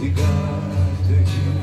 Играть таким